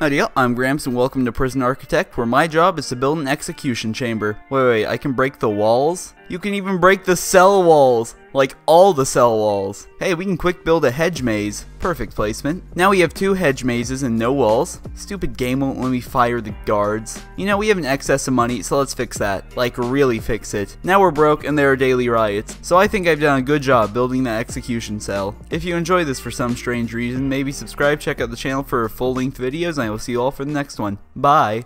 Howdy, I'm Grammzz and welcome to Prison Architect, where my job is to build an execution chamber. Wait, wait, I can break the walls? You can even break the cell walls! Like all the cell walls. Hey, we can quick build a hedge maze. Perfect placement. Now we have two hedge mazes and no walls. Stupid game won't let me fire the guards. You know, we have an excess of money, so let's fix that. Like, really fix it. Now we're broke and there are daily riots. So I think I've done a good job building the execution cell. If you enjoy this for some strange reason, maybe subscribe, check out the channel for full-length videos, and I will see you all for the next one. Bye!